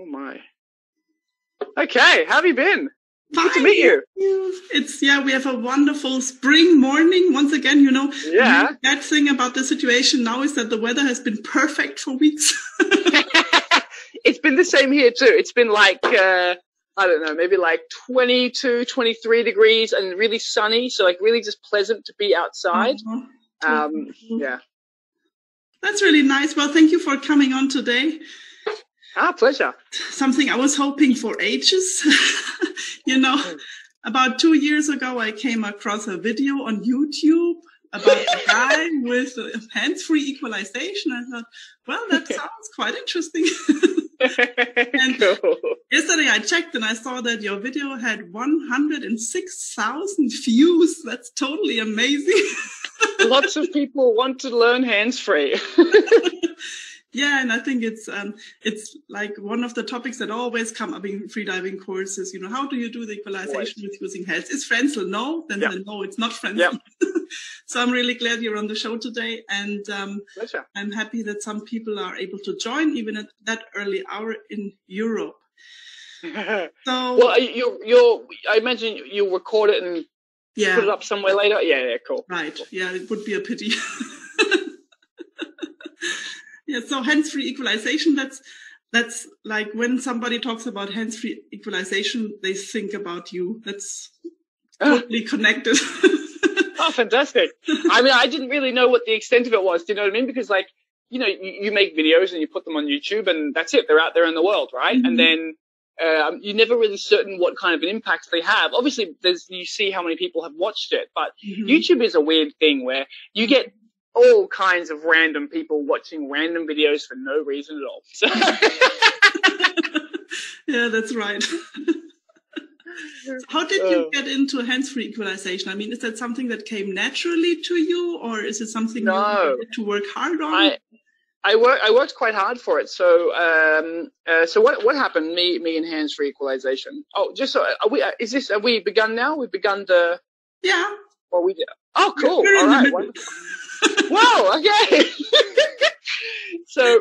Oh my. Okay, how have you been? Fine. Good to meet you. It's yeah, we have a wonderful spring morning. Once again, you know, Yeah. the bad thing about the situation now is that the weather has been perfect for weeks. it's been the same here too. It's been like uh, I don't know, maybe like 22, 23 degrees and really sunny. So like really just pleasant to be outside. Uh-huh. Um, yeah. That's really nice. Well, thank you for coming on today. Ah, pleasure. Something I was hoping for ages. you know, about two years ago, I came across a video on YouTube about a guy with hands-free equalization. I thought, well, that sounds quite interesting. cool. Yesterday I checked and I saw that your video had 106,000 views. That's totally amazing. Lots of people want to learn hands free. Yeah, and I think it's um it's like one of the topics that always come up in freediving courses. You know, how do you do the equalization with using hands? Is Frenzel no? Then, Yeah. then no, it's not Frenzel. Yeah. so I'm really glad you're on the show today, and um, pleasure. I'm happy that some people are able to join even at that early hour in Europe. So well, you, you're, I imagine you'll record it and yeah, put it up somewhere later. Yeah, yeah, cool. Right. Yeah, it would be a pity. yeah, so hands-free equalization, that's that's like when somebody talks about hands-free equalization, they think about you. That's totally connected. Oh, fantastic. I mean, I didn't really know what the extent of it was. Do you know what I mean? Because like, you know, you, you make videos and you put them on YouTube and that's it. They're out there in the world, right? Mhm. And then, um, you're never really certain what kind of an impact they have. Obviously, there's, you see how many people have watched it, but Mhm. YouTube is a weird thing where you get all kinds of random people watching random videos for no reason at all. So, yeah, that's right. How did you Uh. get into hands-free equalization? I mean, is that something that came naturally to you, or is it something No. you had to work hard on? I, I worked, I worked quite hard for it. So, um, uh, so what, what happened? Me, me and hands free equalization. Oh, just so, are we, uh, is this, have we begun now? We've begun the, yeah. or we, oh, cool. All right. Wow. Okay. so,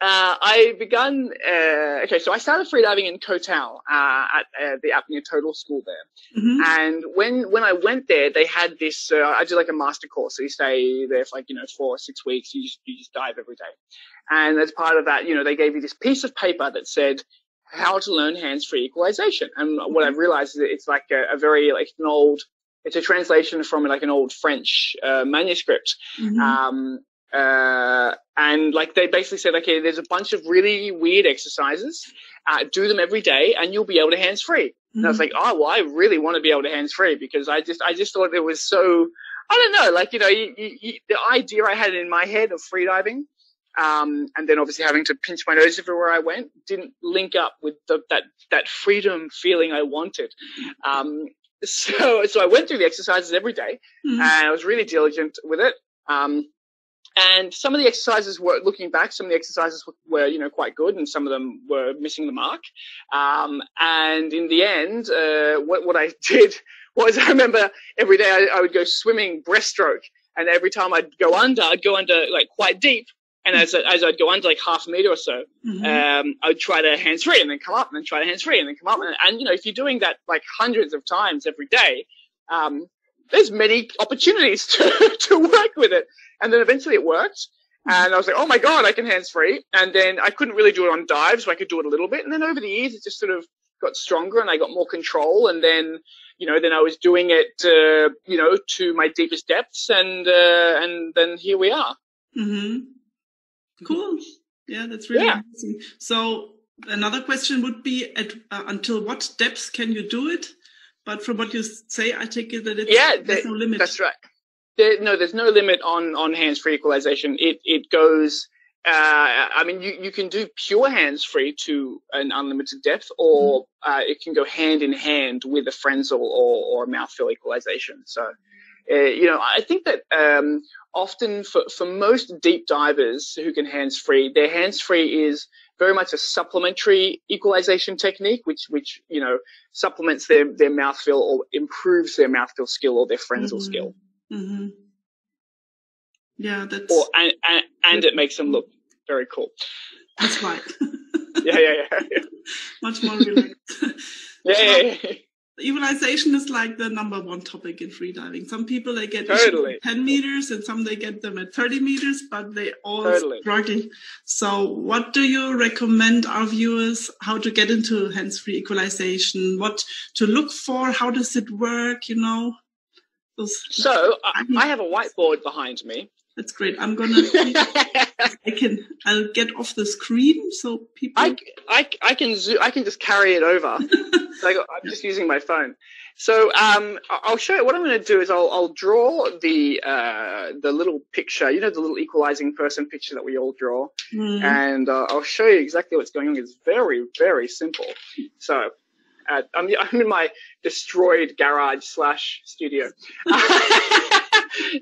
uh, I began, uh, okay, so I started freediving in Koh Tao, uh, at uh, the apnea total school there. Mhm. And when when I went there, they had this. Uh, I did like a master course, so you stay there for like you know four or six weeks. You just you just dive every day, and as part of that, you know, they gave you this piece of paper that said how to learn hands-free equalization. And what I've realized is that it's like a, a very like an old. It's a translation from like an old French uh, manuscript. Mhm. Um, uh, and like they basically said, okay, there's a bunch of really weird exercises. Uh, do them every day, and you'll be able to hands free. And I was Mhm. like, oh, well, I really want to be able to hands free because I just, I just thought it was so, I don't know, like, you know, you, you, you, the idea I had in my head of freediving, um, and then obviously having to pinch my nose everywhere I went didn't link up with the, that, that freedom feeling I wanted. Um, so, so I went through the exercises every day Mhm. and I was really diligent with it. Um, and some of the exercises were, looking back, some of the exercises were, were, you know, quite good and some of them were missing the mark. Um, and in the end, uh, what, what I did was I remember every day I, I would go swimming breaststroke and every time I'd go under, I'd go under like quite deep. And as, as I'd go under like half a meter or so, Mhm. um, I would try to hands free and then come up and then try to hands free and then come up. And, and, you know, if you're doing that like hundreds of times every day, um, there's many opportunities to, to work with it. And then eventually it worked. And I was like, oh my God, I can hands free. And then I couldn't really do it on dives, so I could do it a little bit. And then over the years, it just sort of got stronger and I got more control. And then, you know, then I was doing it, uh, you know, to my deepest depths. And, uh, and then here we are. hmm Cool. Yeah, that's really Yeah. amazing. So another question would be: at uh, until what depths can you do it? But from what you say, I take it that it's, Yeah, there's the- no limit. That's right. There, no, there's no limit on, on hands-free equalization. It, it goes, uh, I mean, you, you can do pure hands-free to an unlimited depth, or uh, it can go hand in hand with a Frenzel or, or mouthfill equalization. So, uh, you know, I think that um, often for, for most deep divers who can hands-free, their hands-free is very much a supplementary equalization technique, which, which, you know, supplements their, their mouthfill or improves their mouthfill skill or their Frenzel Mhm. skill. hmm Yeah, that's or and, and, and it makes them look very cool. that's right. yeah, yeah, yeah. Much more relaxed. yeah, yeah, yeah. Equalization is like the number one topic in freediving. Some people they get totally. 10 meters and some they get them at 30 meters, but they all Totally. struggle. So what do you recommend our viewers how to get into hands-free equalization? What to look for? How does it work? You know, So I, I have a whiteboard behind me. That's great. I'm gonna, I can, I'll get off the screen so people. I, I, I can zo- I can just carry it over. like I'm just using my phone. So um, I- I'll show you. What I'm going to do is I'll, I'll draw the uh, the little picture. You know the little equalizing person picture that we all draw, Hmm. and uh, I'll show you exactly what's going on. It's very very simple. So. Uh, I'm, I'm in my destroyed garage slash studio.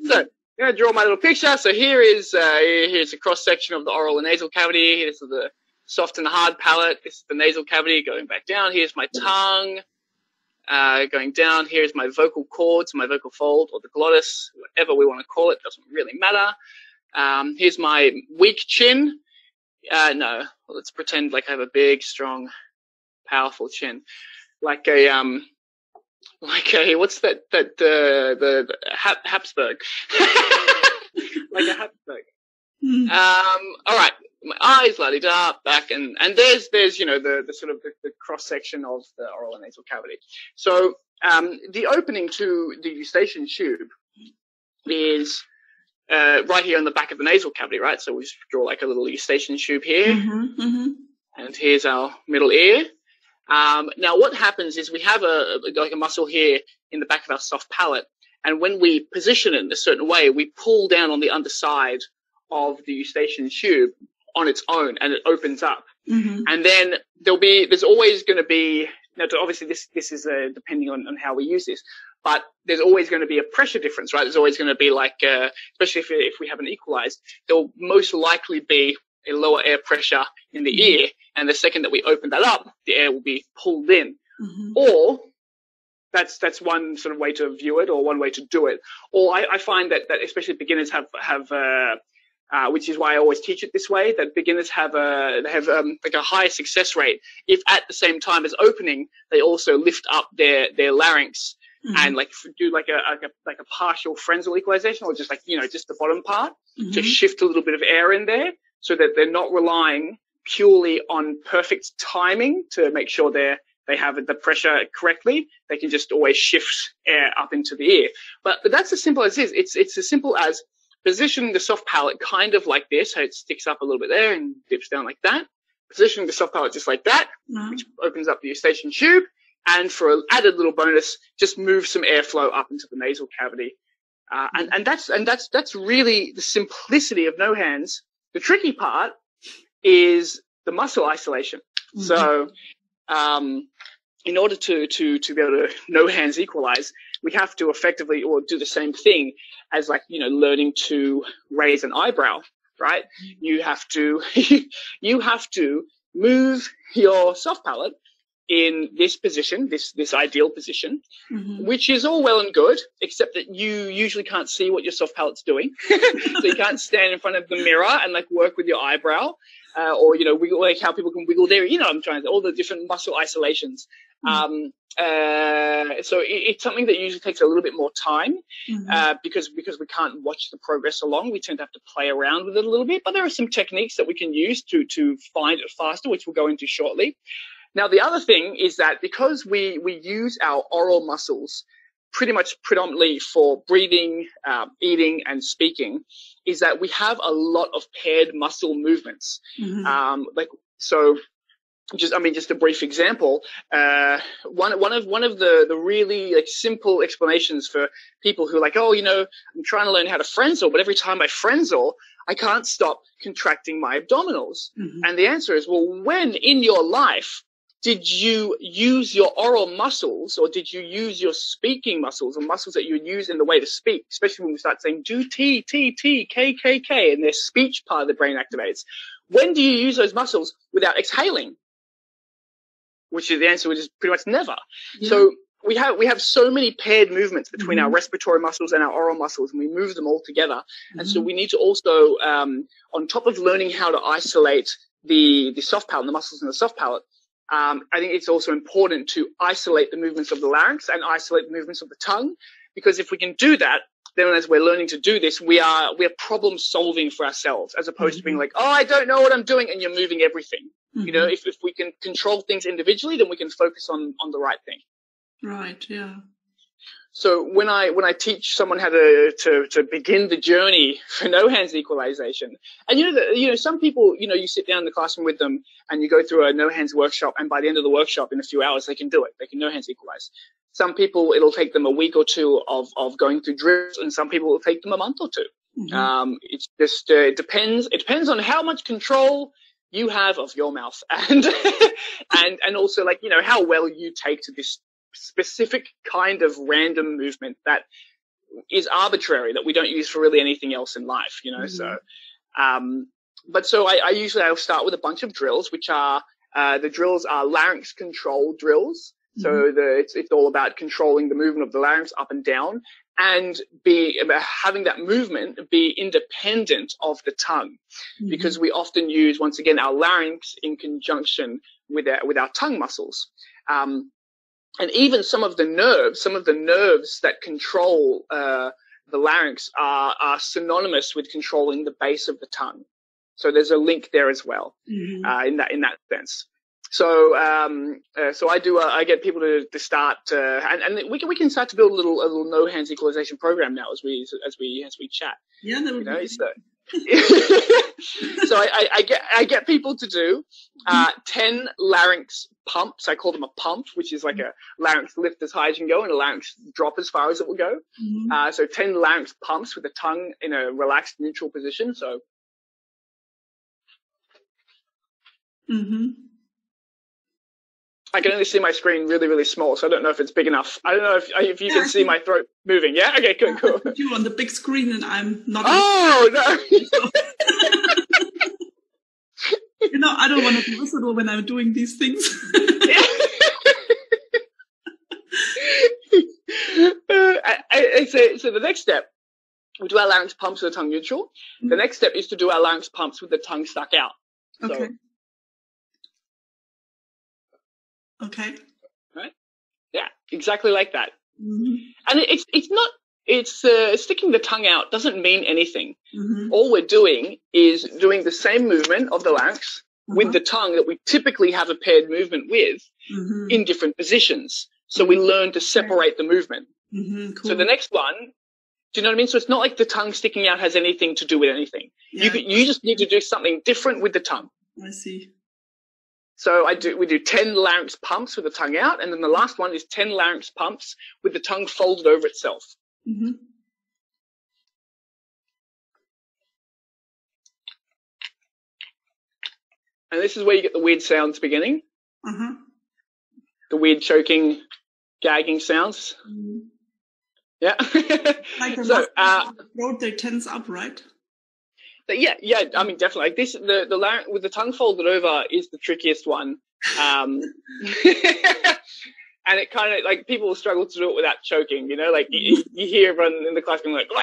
so I'm going to draw my little picture. So here is uh, here's a cross section of the oral and nasal cavity. This is the soft and hard palate. This is the nasal cavity going back down. Here's my tongue. Uh, going down, here's my vocal cords, my vocal fold, or the glottis, whatever we want to call it, doesn't really matter. Um, here's my weak chin. Uh, no, let's pretend like I have a big, strong, powerful chin, like a um, like a what's that that uh, the, the Hab- Habsburg, like a Habsburg. Hmm. Um, all right, my eyes, la da, back, and and there's there's you know the the sort of the, the cross section of the oral and nasal cavity. So um, the opening to the eustachian tube is uh, right here on the back of the nasal cavity, right? So we just draw like a little eustachian tube here, Mhm, mhm. and here's our middle ear. Um, now, what happens is we have a like a muscle here in the back of our soft palate, and when we position it in a certain way, we pull down on the underside of the eustachian tube on its own, and it opens up. Mhm. And then there'll be there's always going to be now obviously this this is uh, depending on, on how we use this, but there's always going to be a pressure difference, right? There's always going to be like uh, especially if if we haven't equalized, there'll most likely be a lower air pressure in the ear, and the second that we open that up, the air will be pulled in. Mhm. Or that's that's one sort of way to view it, or one way to do it. Or I, I find that that especially beginners have have uh, uh, which is why I always teach it this way. That beginners have a they have um, like a higher success rate if at the same time as opening they also lift up their their larynx Mhm. and like do like a, like a like a partial frenzel equalization or just like you know just the bottom part to Mhm. shift a little bit of air in there so that they're not relying purely on perfect timing to make sure they're they have the pressure correctly. They can just always shift air up into the ear. But but that's as simple as it is. It's it's as simple as positioning the soft palate kind of like this, so it sticks up a little bit there and dips down like that. Positioning the soft palate just like that, Yeah. which opens up the eustachian tube. And for an added little bonus, just move some airflow up into the nasal cavity. Uh, and, and that's, and that's, that's really the simplicity of no hands. The tricky part is the muscle isolation. Mhm. So, um, in order to, to, to be able to no hands equalize, we have to effectively or do the same thing as like, you know, learning to raise an eyebrow, right? You have to, you have to move your soft palate in this position, this, this ideal position, Mhm. which is all well and good, except that you usually can't see what your soft palate's doing. so you can't stand in front of the mirror and like work with your eyebrow, uh, or you know, wiggle like how people can wiggle their, you know, I'm trying to all the different muscle isolations. Um, uh, so it, it's something that usually takes a little bit more time Mhm. uh, because because we can't watch the progress along. We tend to have to play around with it a little bit, but there are some techniques that we can use to to find it faster, which we'll go into shortly. Now, the other thing is that because we we use our oral muscles pretty much predominantly for breathing, um, eating, and speaking, is that we have a lot of paired muscle movements. Mhm. Um, like so, just I mean, just a brief example. Uh, one one of one of the the really like simple explanations for people who are like, oh, you know, I'm trying to learn how to frenzel, but every time I frenzel, I can't stop contracting my abdominals. Mhm. And the answer is, well, when in your life did you use your oral muscles or did you use your speaking muscles or muscles that you use in the way to speak, especially when we start saying do T, T, T, K, K, K, and their speech part of the brain activates. When do you use those muscles without exhaling? Which is the answer, which is pretty much never. Yeah. So we have we have so many paired movements between our Mhm. respiratory muscles and our oral muscles, and we move them all together. And so Mhm. we need to also, um, on top of learning how to isolate the the soft palate, the muscles in the soft palate, um, I think it's also important to isolate the movements of the larynx and isolate the movements of the tongue, because if we can do that, then as we're learning to do this, we are we are problem solving for ourselves, as opposed mm-hmm. to being mm-hmm. like, oh, I don't know what I'm doing, and you're moving everything. Mm-hmm. You know, mm-hmm. if if we can control things individually, then we can focus on on the right thing. Right. Yeah. So when I when I teach someone how to to, to begin the journey for no hands equalization, and you know the, you know some people you know you sit down in the classroom with them and you go through a no hands workshop, and by the end of the workshop in a few hours they can do it. They can no hands equalize. Some people it'll take them a week or two of of going through drills, and some people it'll take them a month or 2 mm-hmm. um, it's just uh, it depends. It depends on how much control you have of your mouth and and and also like you know how well you take to this specific kind of random movement that is arbitrary that we don't use for really anything else in life, you know. Mm-hmm. So, um, but so I, I, usually I'll start with a bunch of drills, which are uh, the drills are larynx control drills. Mm-hmm. So the, it's it's all about controlling the movement of the larynx up and down, and be having that movement be independent of the tongue, mm-hmm. because we often use once again our larynx in conjunction with our with our tongue muscles. Um, and even some of the nerves, some of the nerves that control uh, the larynx are, are synonymous with controlling the base of the tongue. So there's a link there as well mm-hmm. uh, in that in that sense. So um, uh, so I do uh, I get people to, to start uh, and, and we can we can start to build a little a little no hands equalization program now as we as we as we chat. Yeah, that would you know, be so I, I, I, get I get people to do uh, ten larynx pumps. I call them a pump, which is like a larynx lift as high as you can go and a larynx drop as far as it will go. Mm-hmm. Uh, so ten larynx pumps with the tongue in a relaxed neutral position. So. Mm-hmm. I can only see my screen really, really small, so I don't know if it's big enough. I don't know if if you yeah, can see my throat moving. Yeah. Okay. Cool. Cool. You on the big screen, and I'm not. Oh no. you know, I don't want to be visible when I'm doing these things. uh, I, I, so, so the next step, we do our larynx pumps with the tongue neutral. Mm-hmm. The next step is to do our larynx pumps with the tongue stuck out. So, Okay. Right. Yeah, exactly like that. Mm-hmm. And it's it's not it's uh, sticking the tongue out doesn't mean anything. Mm-hmm. All we're doing is doing the same movement of the larynx uh-huh. with the tongue that we typically have a paired movement with mm-hmm. in different positions. So we learn to separate the movement. Mm-hmm, cool. So the next one, do you know what I mean? So it's not like the tongue sticking out has anything to do with anything. Yeah. You you just need to do something different with the tongue. I see. So I do, we do 10 larynx pumps with the tongue out. And then the last one is 10 larynx pumps with the tongue folded over itself. Mm-hmm. And this is where you get the weird sounds beginning. Mm-hmm. The weird choking, gagging sounds. Mm-hmm. Yeah. like the so, uh, throat, they tense up, right? Yeah, yeah. I mean, definitely. Like this, the the larynx with the tongue folded over is the trickiest one. Um, and it kind of like people struggle to do it without choking. You know, like you, you hear everyone in the class being like.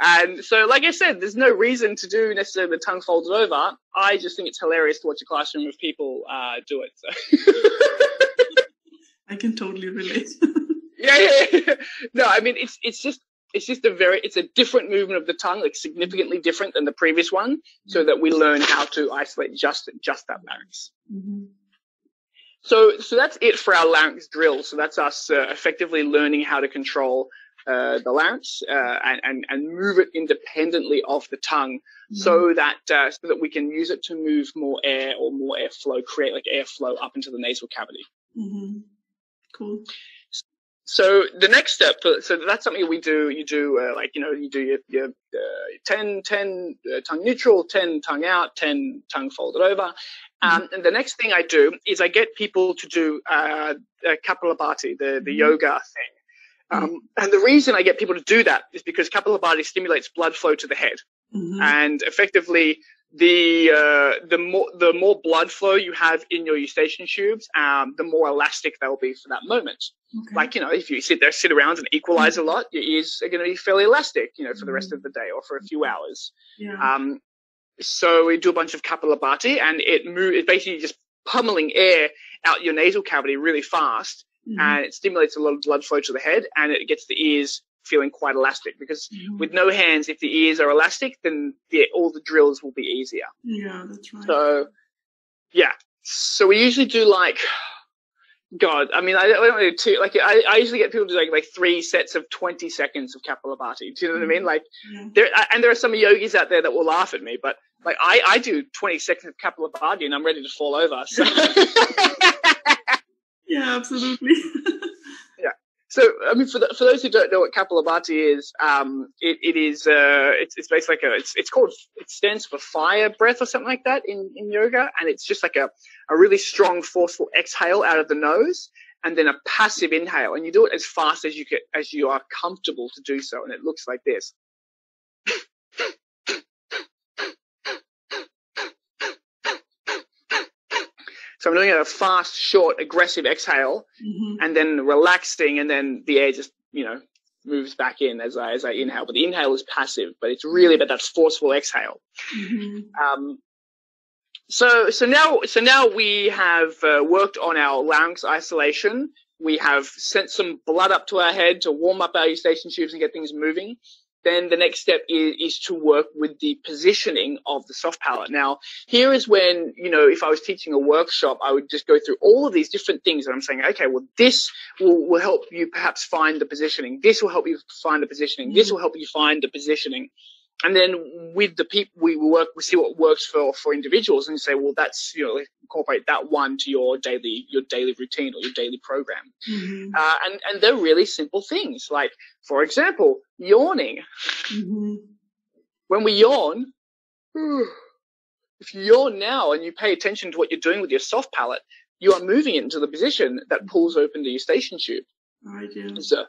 and so, like I said, there's no reason to do necessarily the tongue folded over. I just think it's hilarious to watch a classroom of people uh, do it. So. I can totally relate. yeah, yeah, yeah. No, I mean it's it's just it's just a very it's a different movement of the tongue like significantly different than the previous one so that we learn how to isolate just just that larynx mm-hmm. so so that's it for our larynx drill so that's us uh, effectively learning how to control uh, the larynx uh, and, and and move it independently of the tongue mm-hmm. so that uh, so that we can use it to move more air or more airflow create like airflow up into the nasal cavity mm-hmm. cool so the next step, so that's something we do. You do uh, like you know you do your, your uh, 10, 10 uh, tongue neutral, 10 tongue out, 10 tongue folded over. Mm-hmm. Um, and the next thing I do is I get people to do uh, Kapalabhati, the, the mm-hmm. yoga thing. Um, mm-hmm. and the reason I get people to do that is because Kapalabhati stimulates blood flow to the head. Mm-hmm. And effectively, the uh, the more the more blood flow you have in your eustachian tubes, um, the more elastic they'll be for that moment. Okay. Like you know, if you sit there, sit around, and equalize mm-hmm. a lot, your ears are going to be fairly elastic, you know, for the rest mm-hmm. of the day or for a few hours. Yeah. Um, so we do a bunch of Kapalabhati and it move, it's basically just pummeling air out your nasal cavity really fast mm-hmm. and it stimulates a lot of blood flow to the head and it gets the ears feeling quite elastic because mm-hmm. with no hands, if the ears are elastic, then the, all the drills will be easier. Yeah, that's right. So, yeah. So we usually do like, God, I mean, I, I don't do two, like, I, I usually get people to do like, like three sets of 20 seconds of Kapalabhati. Do you know what I mean? Mm-hmm. Like, yeah. there, and there are some yogis out there that will laugh at me, but like, I, I do 20 seconds of Kapalabhati and I'm ready to fall over. So. yeah, absolutely. So, I mean, for, the, for those who don't know what Kapalabhati is, um, it, it is, uh, it's, it's basically like a, it's, it's called, it stands for fire breath or something like that in, in yoga. And it's just like a, a really strong, forceful exhale out of the nose and then a passive inhale. And you do it as fast as you get, as you are comfortable to do so. And it looks like this. So I'm doing a fast, short, aggressive exhale, mm-hmm. and then relaxing, and then the air just you know moves back in as I as I inhale. But the inhale is passive, but it's really about that forceful exhale. Mm-hmm. Um, so so now so now we have uh, worked on our larynx isolation. We have sent some blood up to our head to warm up our eustachian tubes and get things moving then the next step is, is to work with the positioning of the soft palate. Now, here is when, you know, if I was teaching a workshop, I would just go through all of these different things and I'm saying, okay, well, this will, will help you perhaps find the positioning. This will help you find the positioning. This mm-hmm. will help you find the positioning and then with the people we work we see what works for for individuals and say well that's you know incorporate that one to your daily your daily routine or your daily program mm-hmm. uh, and and they're really simple things like for example yawning mm-hmm. when we yawn if you yawn now and you pay attention to what you're doing with your soft palate you are moving it into the position that pulls open the eustachian tube right, yeah. so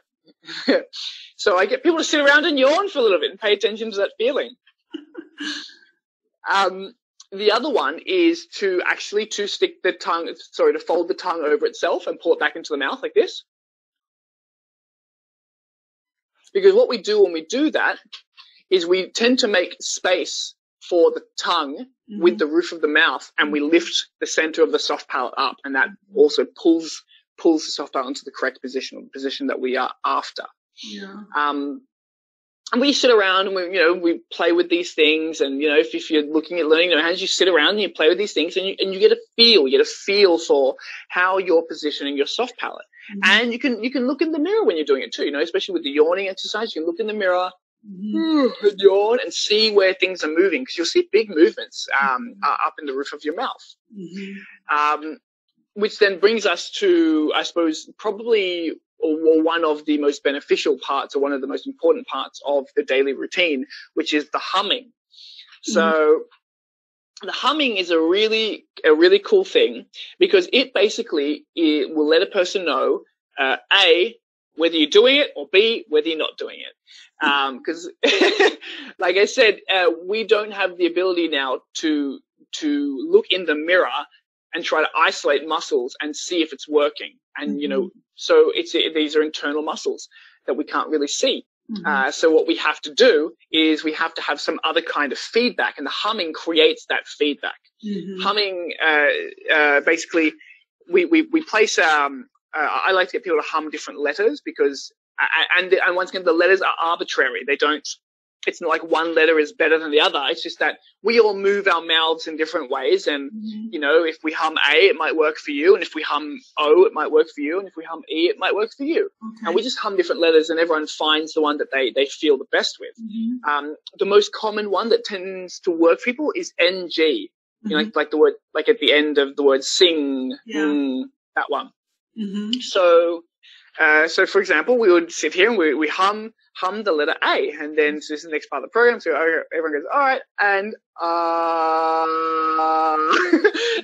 so I get people to sit around and yawn for a little bit and pay attention to that feeling. um, the other one is to actually to stick the tongue, sorry, to fold the tongue over itself and pull it back into the mouth like this. Because what we do when we do that is we tend to make space for the tongue mm-hmm. with the roof of the mouth and we lift the center of the soft palate up and that also pulls pulls the soft palate into the correct position, the position that we are after. Yeah. Um, and we sit around and we, you know, we play with these things. And, you know, if, if you're looking at learning, you know, how you sit around and you play with these things and you, and you get a feel, you get a feel for how you're positioning your soft palate. Mm-hmm. And you can, you can look in the mirror when you're doing it too, you know, especially with the yawning exercise. You can look in the mirror, mm-hmm. and yawn and see where things are moving because you'll see big movements, um, mm-hmm. up in the roof of your mouth. Mm-hmm. Um, which then brings us to, I suppose, probably one of the most beneficial parts or one of the most important parts of the daily routine, which is the humming. So mm-hmm. the humming is a really, a really cool thing because it basically it will let a person know, uh, A, whether you're doing it or B, whether you're not doing it. Because, um, like I said, uh, we don't have the ability now to to look in the mirror and try to isolate muscles and see if it's working. And, you know, mm-hmm. so it's, it, these are internal muscles that we can't really see. Mm-hmm. Uh, so what we have to do is we have to have some other kind of feedback and the humming creates that feedback. Mm-hmm. Humming, uh, uh, basically we, we, we place, um, uh, I like to get people to hum different letters because, and, and once again, the letters are arbitrary. They don't, it's not like one letter is better than the other. It's just that we all move our mouths in different ways. And, mm-hmm. you know, if we hum A, it might work for you. And if we hum O, it might work for you. And if we hum E, it might work for you. Okay. And we just hum different letters and everyone finds the one that they, they feel the best with. Mm-hmm. Um, the most common one that tends to work for people is NG. Mm-hmm. You know, like, mm-hmm. like the word, like at the end of the word sing, yeah. mm, that one. Mm-hmm. So, uh, so for example, we would sit here and we, we hum, hum the letter A, and then so this is the next part of the program. So everyone goes, all right, and uh,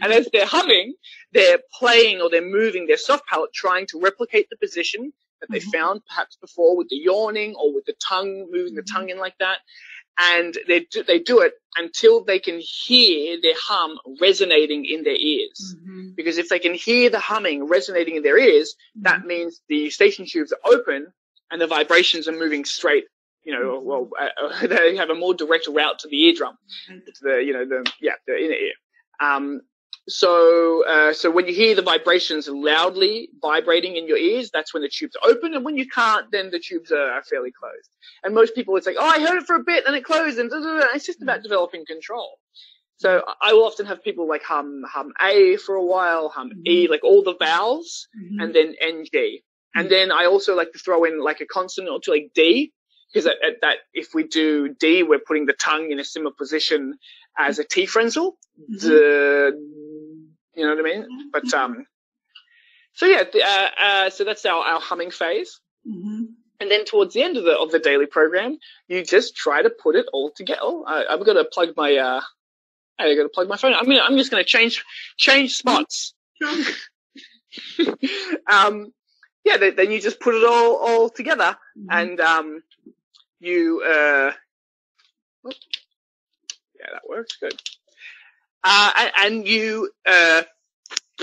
and as they're humming, they're playing or they're moving their soft palate, trying to replicate the position that they mm-hmm. found perhaps before with the yawning or with the tongue moving the tongue in like that. And they do, they do it until they can hear their hum resonating in their ears. Mm-hmm. Because if they can hear the humming resonating in their ears, mm-hmm. that means the eustachian tubes are open and the vibrations are moving straight you know, well, uh, they have a more direct route to the eardrum, to the, you know, the, yeah, the inner ear. Um, so, uh, so when you hear the vibrations loudly vibrating in your ears, that's when the tubes are open. And when you can't, then the tubes are fairly closed. And most people, would say, oh, I heard it for a bit and it closed and it's just about developing control. So I will often have people like hum, hum A for a while, hum mm-hmm. E, like all the vowels mm-hmm. and then NG. And mm-hmm. then I also like to throw in like a consonant or two, like D, because at, at, that, if we do D, we're putting the tongue in a similar position as a T frenzel. Mm-hmm. The, you know what I mean? Mm-hmm. But, um, so yeah, uh, uh, so that's our, our humming phase. Mm-hmm. And then towards the end of the, of the daily program, you just try to put it all together. Oh, I, I'm going to plug my, uh, I got to plug my phone. I'm gonna, I'm just going to change, change spots. um, yeah, then you just put it all, all together mm-hmm. and, um, you, uh, yeah, that works good. Uh, and, and you, uh,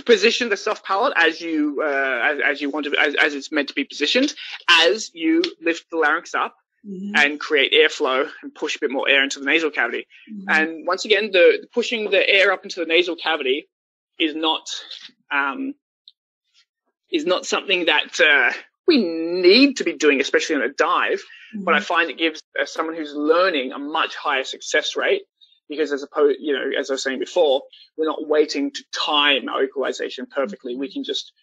position the soft palate as you, uh, as, as, you want to, as, as it's meant to be positioned, as you lift the larynx up mm-hmm. and create airflow and push a bit more air into the nasal cavity. Mm-hmm. And once again, the, the, pushing the air up into the nasal cavity is not, um, is not something that, uh, we need to be doing, especially on a dive. Mm-hmm. But I find it gives uh, someone who's learning a much higher success rate because as opposed, you know, as I was saying before, we're not waiting to time our equalization perfectly. We can just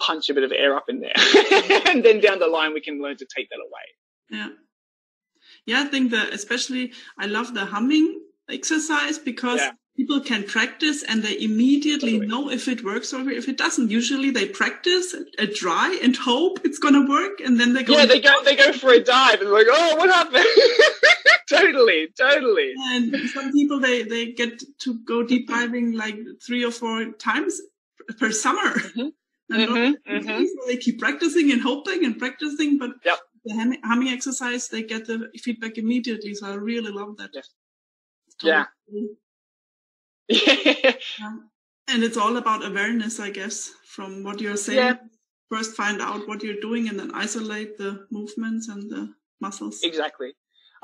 punch a bit of air up in there and then down the line we can learn to take that away. Yeah. Yeah, I think that especially I love the humming exercise because yeah people can practice and they immediately totally. know if it works or if it doesn't. Usually they practice a try and hope it's going to work, and then they go. Yeah, they go. They go for a dive and like, oh, what happened? totally, totally. And some people they they get to go deep diving like three or four times per summer. Mm-hmm. Mm-hmm, mm-hmm. they keep practicing and hoping and practicing, but yep. the humming exercise they get the feedback immediately. So I really love that. Yes. Totally. Yeah and it's all about awareness, I guess, from what you're saying. Yeah. First, find out what you're doing, and then isolate the movements and the muscles. Exactly.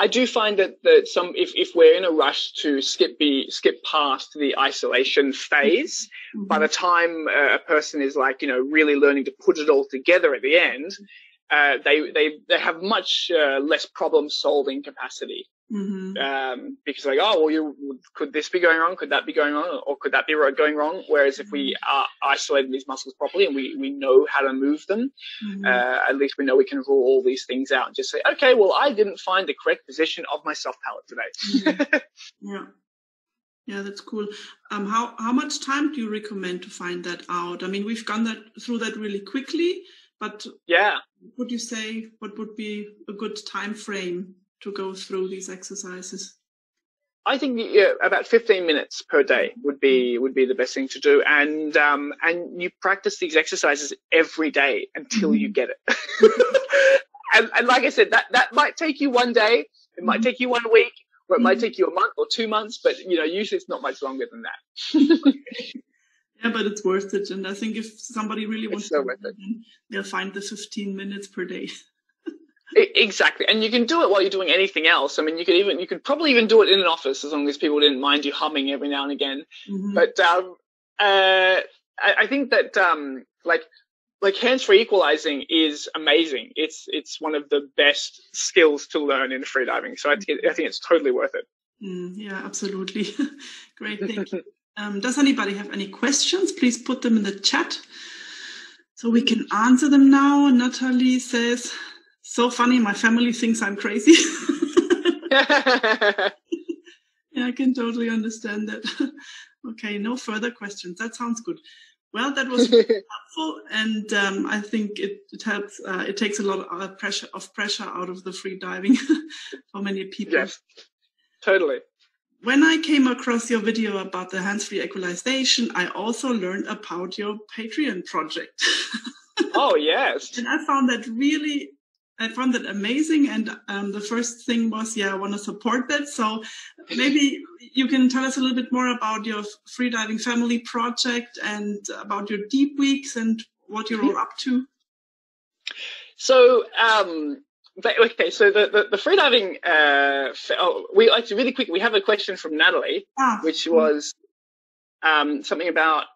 I do find that, that some if, if we're in a rush to skip be skip past the isolation phase, mm-hmm. by the time uh, a person is like you know really learning to put it all together at the end, uh, they they they have much uh, less problem solving capacity. Mm-hmm. Um, because like, oh, well, you, could this be going wrong? Could that be going on? Or could that be going wrong? Whereas if we are isolating these muscles properly and we, we know how to move them, mm-hmm. uh, at least we know we can rule all these things out and just say, okay, well, I didn't find the correct position of my soft palate today. Mm-hmm. yeah. Yeah, that's cool. Um, how how much time do you recommend to find that out? I mean, we've gone that through that really quickly, but yeah, would you say what would be a good time frame to go through these exercises? I think yeah, about 15 minutes per day would be would be the best thing to do, and um, and you practice these exercises every day until you mm-hmm. get it. and, and, like I said, that that might take you one day, it might mm-hmm. take you one week, or it might mm-hmm. take you a month or two months, but you know usually it's not much longer than that. yeah, but it's worth it, and I think if somebody really wants so to, it. they'll find the 15 minutes per day. Exactly, and you can do it while you're doing anything else. I mean, you could even you could probably even do it in an office as long as people didn't mind you humming every now and again. Mm-hmm. But um, uh, I, I, think that um, like like hands-free equalizing is amazing. It's it's one of the best skills to learn in freediving. So I, I think it's totally worth it. Mm, yeah, absolutely. Great, thank you. Um, does anybody have any questions? Please put them in the chat so we can answer them now. Natalie says, so funny. My family thinks I'm crazy. yeah, I can totally understand that. okay, no further questions. That sounds good. Well, that was helpful, and um, I think it, it helps. Uh, it takes a lot of pressure of pressure out of the free diving for many people. Yes, totally. When I came across your video about the hands-free equalization, I also learned about your Patreon project. oh yes, and I found that really I found that amazing. And um, the first thing was, yeah, I want to support that. So maybe you can tell us a little bit more about your freediving family project and about your deep weeks and what you're all up to. So, um, okay, so the the, the freediving, uh, oh, we actually really quick. We have a question from Natalie, ah. which was um, something about.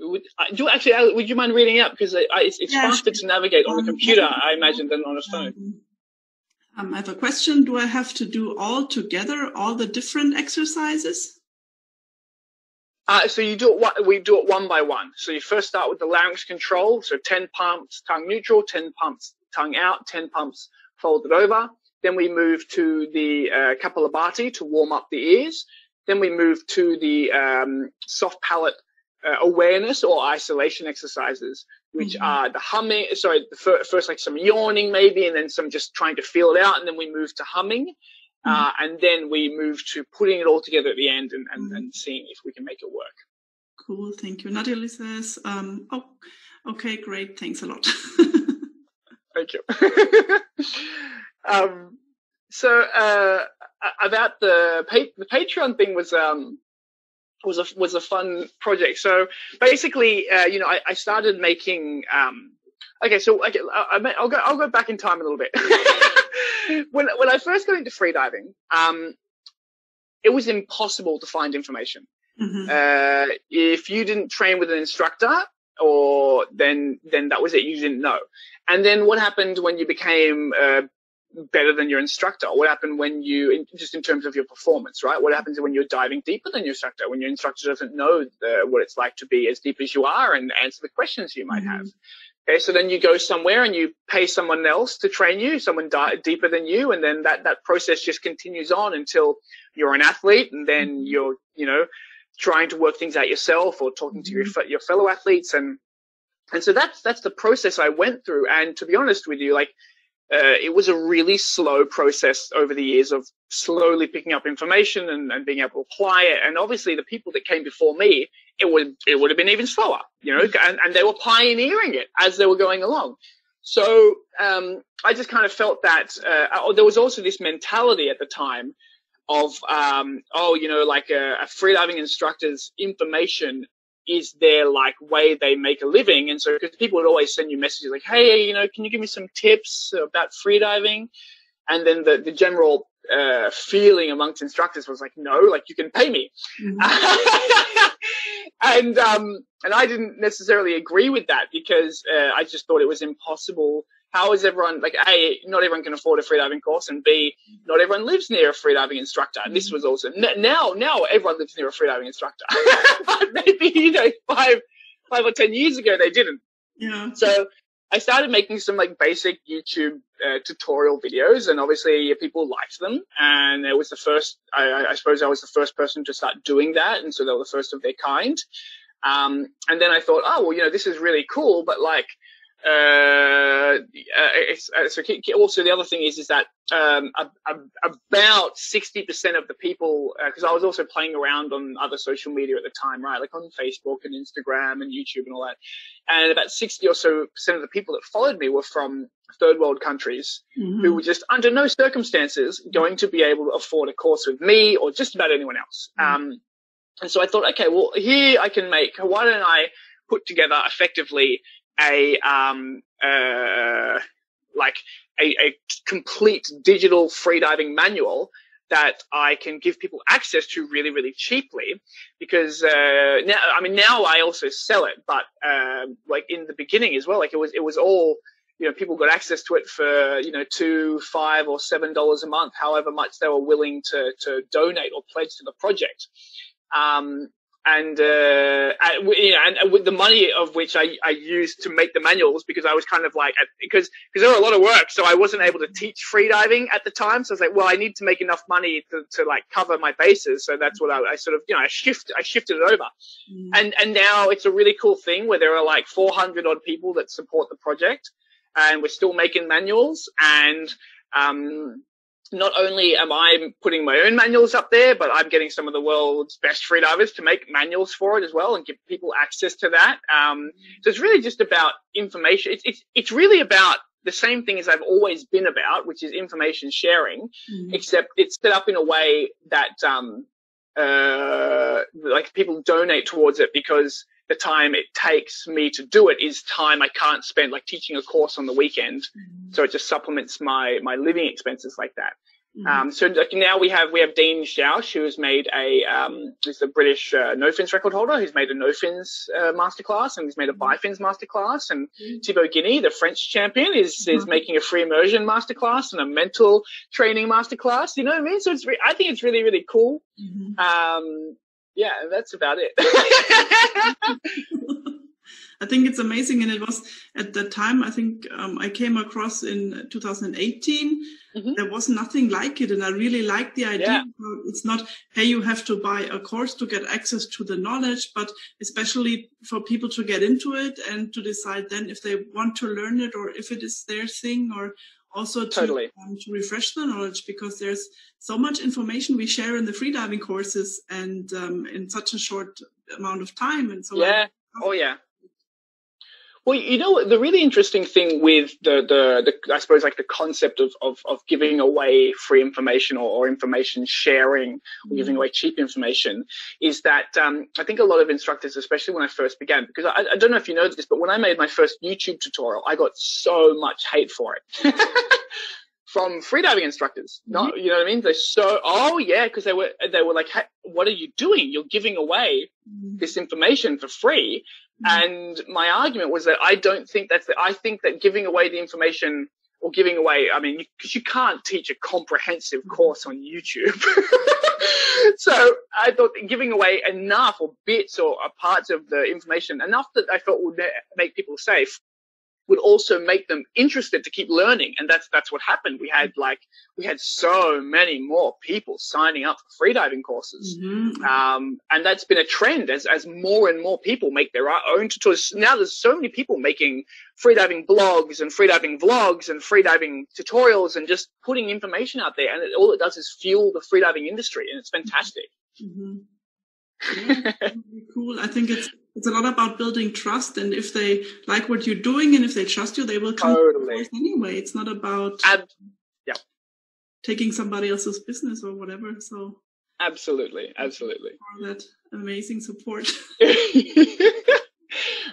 Would, uh, do actually? Would you mind reading out because it's, it's yeah, faster to navigate on the computer, I imagine, than on a phone. Um, I have a question. Do I have to do all together, all the different exercises? Uh, so you do it. We do it one by one. So you first start with the larynx control. So 10 pumps, tongue neutral, 10 pumps, tongue out, 10 pumps folded over. Then we move to the uh, Kapalabhati to warm up the ears. Then we move to the um, soft palate uh, awareness or isolation exercises, which mm-hmm. are the humming, sorry, the fir- first like some yawning maybe, and then some just trying to feel it out. And then we move to humming. Mm-hmm. Uh, and then we move to putting it all together at the end and, and, mm-hmm. and seeing if we can make it work. Cool. Thank you. Natalie says, um, oh, okay, great. Thanks a lot. Thank you. um, so uh, about the pa- the Patreon thing was um, was a was a fun project. So basically, uh, you know, I, I started making. Um, okay, so okay, I, will go I'll go back in time a little bit. when when I first got into freediving, um, it was impossible to find information. Mm-hmm. Uh, if you didn't train with an instructor, or then then that was it. You didn't know. And then what happened when you became uh, better than your instructor? What happened when you, just in terms of your performance, right? What happens when you're diving deeper than your instructor? When your instructor doesn't know the, what it's like to be as deep as you are and answer the questions you might mm-hmm. have. Okay, so then you go somewhere and you pay someone else to train you, someone di- deeper than you, and then that that process just continues on until you're an athlete, and then mm-hmm. you're, you know, trying to work things out yourself or talking to your mm-hmm. your fellow athletes, and and so that's that's the process I went through. And to be honest with you, like uh, it was a really slow process over the years of slowly picking up information and, and, being able to apply it. And obviously, the people that came before me, it would it would have been even slower, you know, and, and they were pioneering it as they were going along. So um, I just kind of felt that uh, oh, there was also this mentality at the time of um, oh, you know, like a, a freediving instructor's information is their like way they make a living. And so, because people would always send you messages like, "Hey, you know, can you give me some tips about freediving?" And then the the general uh, feeling amongst instructors was like, "No, like you can pay me." Mm-hmm. and um, and I didn't necessarily agree with that because uh, I just thought it was impossible how is everyone like a not everyone can afford a freediving course and b not everyone lives near a freediving instructor. And this was also now now everyone lives near a freediving instructor. But maybe you know five five or ten years ago they didn't. Yeah. So i started making some like basic youtube uh, tutorial videos and obviously people liked them and it was the first I, I suppose i was the first person to start doing that and so they were the first of their kind. Um, and then i thought oh well you know this is really cool but like uh, uh, so also the other thing is is that um, about 60% of the people because uh, I was also playing around on other social media at the time right like on Facebook and Instagram and YouTube and all that and about 60 or so percent of the people that followed me were from third world countries mm-hmm. who were just under no circumstances going to be able to afford a course with me or just about anyone else mm-hmm. um, and so I thought okay well here I can make why don't I put together effectively a um, uh, like a, a complete digital freediving manual that I can give people access to really, really cheaply because, uh, now, I mean, now I also sell it, but, uh, like in the beginning as well, like it was, it was all, you know, people got access to it for, you know, two, five or seven dollars a month, however much they were willing to, to donate or pledge to the project. Um, and uh, you know, and with the money of which I, I used to make the manuals because I was kind of like because because there were a lot of work, so I wasn't able to teach freediving at the time. So I was like, well, I need to make enough money to, to like cover my bases. So that's what I, I sort of you know I shift I shifted it over, mm. and and now it's a really cool thing where there are like 400 odd people that support the project, and we're still making manuals and um not only am I putting my own manuals up there, but I'm getting some of the world's best freedivers to make manuals for it as well and give people access to that. Um, so it's really just about information. It's, it's, it's really about the same thing as I've always been about, which is information sharing, mm-hmm. except it's set up in a way that, um, uh, like people donate towards it because the time it takes me to do it is time I can't spend like teaching a course on the weekend. Mm-hmm. So it just supplements my, my living expenses like that. Mm-hmm. Um, so like now we have we have Dean Schausch who has made a um, he's a British uh, no fins record holder who's made a no fins uh, masterclass and he's made a mm-hmm. bifins masterclass and mm-hmm. Thibaut Guignes the French champion is mm-hmm. is making a free immersion masterclass and a mental training masterclass. You know what I mean? So it's re- I think it's really really cool. Mm-hmm. Um, yeah, that's about it. I think it's amazing. And it was at that time, I think um, I came across in 2018. Mm-hmm. There was nothing like it. And I really like the idea. Yeah. It's not, hey, you have to buy a course to get access to the knowledge, but especially for people to get into it and to decide then if they want to learn it or if it is their thing or also to, totally. um, to refresh the knowledge because there's so much information we share in the freediving courses and um, in such a short amount of time. And so, yeah. oh, yeah. Well, you know, the really interesting thing with the, the, the I suppose, like the concept of, of, of giving away free information or, or information sharing or giving away cheap information is that um, I think a lot of instructors, especially when I first began, because I, I don't know if you know this, but when I made my first YouTube tutorial, I got so much hate for it. from freediving instructors. Not, you know what I mean? They're so, oh yeah, because they were, they were like, hey, what are you doing? You're giving away mm-hmm. this information for free. Mm-hmm. And my argument was that I don't think that's the, I think that giving away the information or giving away, I mean, because you, you, can't teach a comprehensive mm-hmm. course on YouTube. so I thought giving away enough or bits or parts of the information, enough that I felt would make people safe would also make them interested to keep learning. And that's, that's what happened. We had like, we had so many more people signing up for freediving courses. Mm-hmm. Um, and that's been a trend as, as more and more people make their own tutorials. Now there's so many people making freediving blogs and freediving vlogs and freediving tutorials and just putting information out there. And it, all it does is fuel the freediving industry and it's fantastic. Mm-hmm. Yeah, cool. I think it's it's a lot about building trust and if they like what you're doing and if they trust you they will come totally. anyway. It's not about and, yeah. taking somebody else's business or whatever so. Absolutely absolutely. for that amazing support.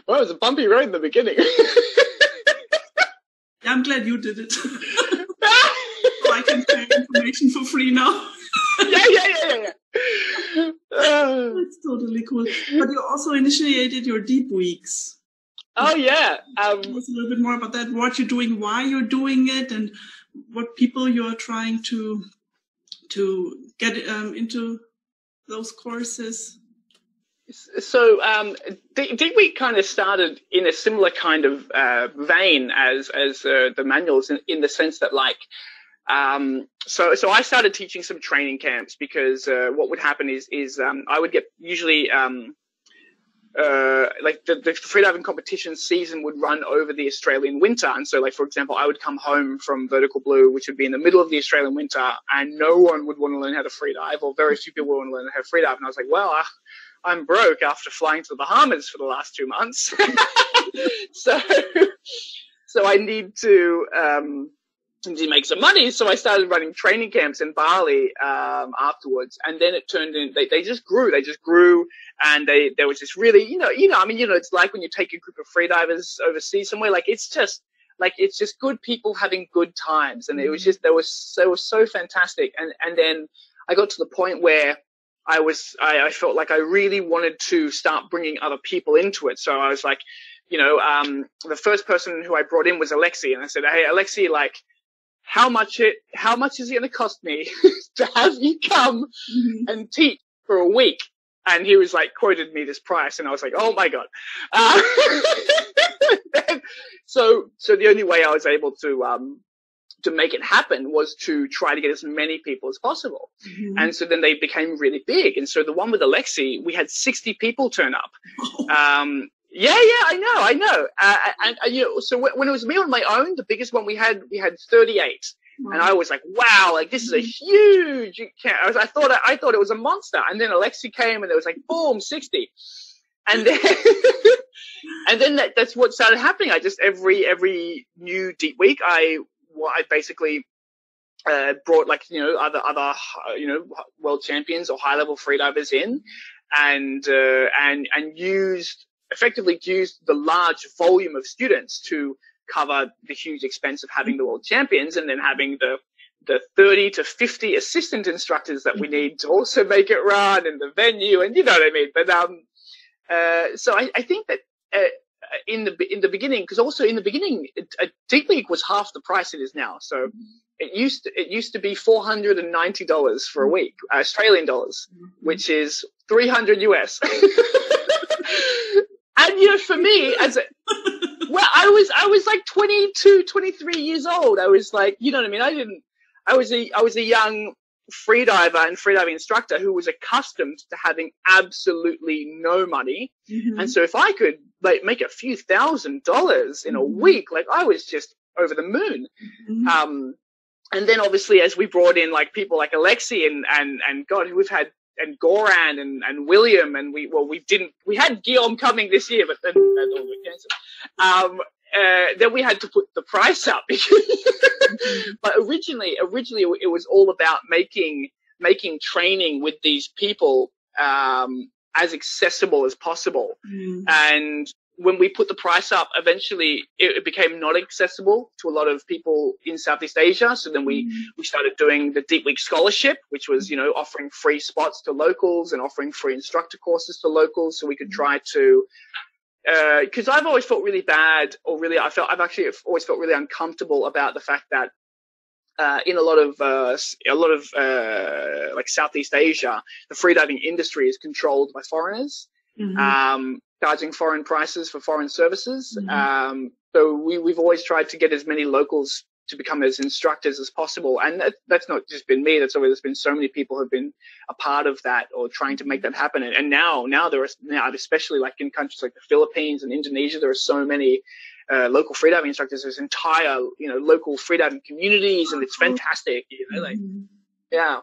Well it was a bumpy road in the beginning. Yeah, i'm glad you did it. So i can share information for free now. Yeah yeah yeah yeah that's totally cool. But you also initiated your deep weeks. Oh yeah. Um, Tell us a little bit more about that. What you're doing, why you're doing it, and what people you're trying to to get um, into those courses. So um, Deep Week kind of started in a similar kind of uh, vein as as uh, the manuals, in, in the sense that like um, so, so I started teaching some training camps because uh, what would happen is, is um, I would get usually um, uh, like the, the freediving competition season would run over the Australian winter, and so like for example, I would come home from Vertical Blue, which would be in the middle of the Australian winter, and no one would want to learn how to freedive, or very few people would want to learn how to freedive, and I was like, well, I, I'm broke after flying to the Bahamas for the last two months, so so I need to. Um, to make some money. So I started running training camps in Bali um, afterwards, and then it turned in. They, they just grew. They just grew, and they there was this really, you know, you know. I mean, you know, it's like when you take a group of freedivers overseas somewhere. Like it's just like it's just good people having good times, and it was just there was they were so fantastic. And and then I got to the point where I was I, I felt like I really wanted to start bringing other people into it. So I was like. You know, um, the first person who I brought in was Alexi, and I said, "Hey, Alexi, like, how much it how much is it going to cost me to have you come mm-hmm. and teach for a week and he was like quoted me this price and i was like oh my god uh, so so the only way i was able to um to make it happen was to try to get as many people as possible. Mm-hmm. And so then they became really big. And so the one with Alexi, we had 60 people turn up. Um, yeah, yeah, I know, I know. Uh, and, and, you know, so when it was me on my own, the biggest one we had, we had 38. Wow. And I was like, wow, like this is a huge account. I, was, I thought, I thought it was a monster. And then Alexi came and it was like, boom, 60. And then, and then that, that's what started happening. I just, every, every new deep week, I, I basically, uh, brought like, you know, other, other, you know, world champions or high level freedivers in and, uh, and, and used effectively used the large volume of students to cover the huge expense of having the world champions and then having the the 30 to 50 assistant instructors that we need to also make it run and the venue and you know what I mean. But um, uh, so I, I think that uh, in the in the beginning, because also in the beginning, a Deep Week was half the price it is now. So it used to, it used to be four hundred and ninety dollars for a week, Australian dollars, which is three hundred US. and you know, for me, as a well, I was I was like 22, 23 years old. I was like, you know what I mean? I didn't. I was a I was a young freediver and freediving instructor who was accustomed to having absolutely no money. Mm-hmm. And so if I could like make a few thousand dollars in a mm-hmm. week, like I was just over the moon. Mm-hmm. Um, and then obviously as we brought in like people like Alexi and, and, and God, we've had, and Goran and, and William and we, well, we didn't, we had Guillaume coming this year, but then that all got cancelled. Um, uh, then we had to put the price up. but originally, originally it was all about making making training with these people um, as accessible as possible. Mm. And when we put the price up, eventually it, it, became not accessible to a lot of people in Southeast Asia. So then we, mm. we started doing the Deep Week Scholarship, which was, you know, offering free spots to locals and offering free instructor courses to locals so we could try to because uh, I've always felt really bad, or really, I felt I've actually always felt really uncomfortable about the fact that uh, in a lot of uh, a lot of uh, like Southeast Asia, the freediving industry is controlled by foreigners, mm-hmm. um, charging foreign prices for foreign services. Mm-hmm. Um, so we, we've always tried to get as many locals to become as instructors as possible. And that, that's not just been me. That's always there's been so many people who've been a part of that or trying to make that happen. And, and now, now there are now, especially like in countries like the Philippines and Indonesia, there are so many uh, local freediving instructors. There's entire, you know, local freediving communities, and it's fantastic. You know, like, mm-hmm. yeah.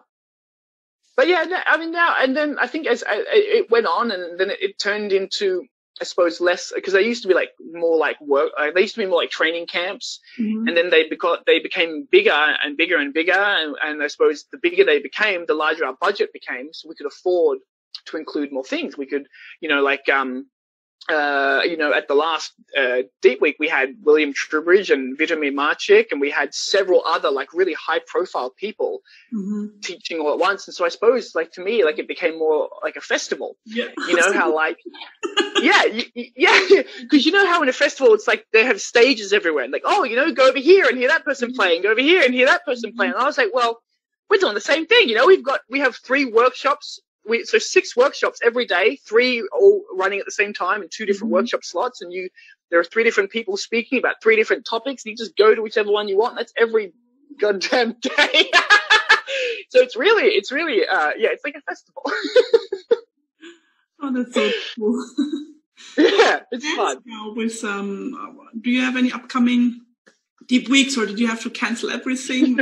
But yeah, I mean now and then I think as it went on, and then it turned into I suppose less because they used to be like more like work. Uh, they used to be more like training camps, mm-hmm. and then they beca- they became bigger and bigger and bigger. And, and, I suppose the bigger they became, the larger our budget became, so we could afford to include more things. We could, you know, like um, uh, you know, at the last uh, Deep Week, we had William Trubridge and Vitomir Maričić, and we had several other like really high profile people mm-hmm. teaching all at once. And so I suppose, like to me, like it became more like a festival. Yeah. You know how like, yeah, yeah, because you know how in a festival it's like they have stages everywhere. and Like, oh, you know, go over here and hear that person mm-hmm. playing, go over here and hear that person mm-hmm. playing. And I was like, well, we're doing the same thing. You know, we've got we have three workshops we, so six workshops every day, three all running at the same time in two different mm-hmm. workshop slots, and you there are three different people speaking about three different topics. And you just go to whichever one you want. That's every goddamn day. so it's really, it's really, uh, yeah, it's like a festival. oh, that's so cool. yeah, it's fun. With um, do you have any upcoming deep weeks, or did you have to cancel everything?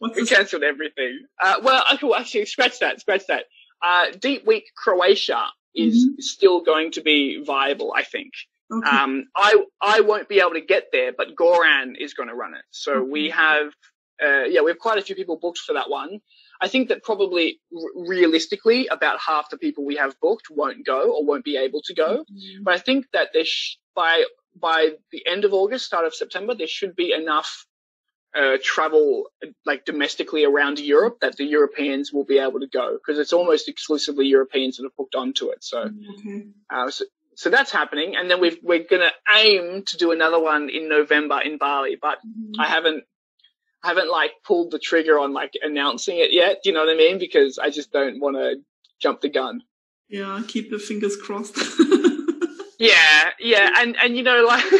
we cancelled everything. Uh, well, okay, well, actually, scratch that, scratch that uh, Deep Week Croatia is mm-hmm. still going to be viable, I think. Okay. Um, I I won't be able to get there, but Goran is going to run it. So we have, uh, yeah, we have quite a few people booked for that one. I think that probably r- realistically, about half the people we have booked won't go or won't be able to go. Mm-hmm. But I think that there sh- by by the end of August, start of September, there should be enough uh, travel like domestically around Europe that the Europeans will be able to go because it's almost exclusively Europeans that have booked onto it. So, okay. uh, so, so, that's happening, and then we are going to aim to do another one in November in Bali, but mm-hmm. I haven't. I haven't like pulled the trigger on like announcing it yet. Do you know what I mean? Because I just don't want to jump the gun. Yeah, keep the fingers crossed. yeah, yeah, and and you know like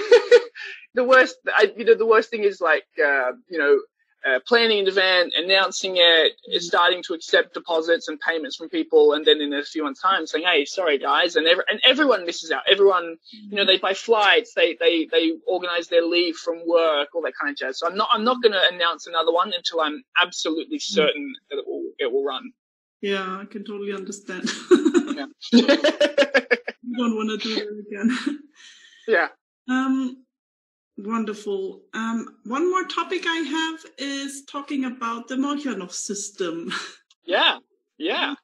the worst, I, you know, the worst thing is like, uh, you know, uh, planning an event, announcing it, is starting to accept deposits and payments from people, and then in a few months' time saying, "Hey, sorry guys," and every, and everyone misses out. Everyone, you know, they buy flights, they they they organize their leave from work, all that kind of jazz. So I'm not I'm not going to announce another one until I'm absolutely certain that it will it will run. Yeah, I can totally understand. yeah. you don't want to do that again. Yeah. Um, Wonderful. Um, one more topic I have is talking about the Molchanov system. Yeah, yeah.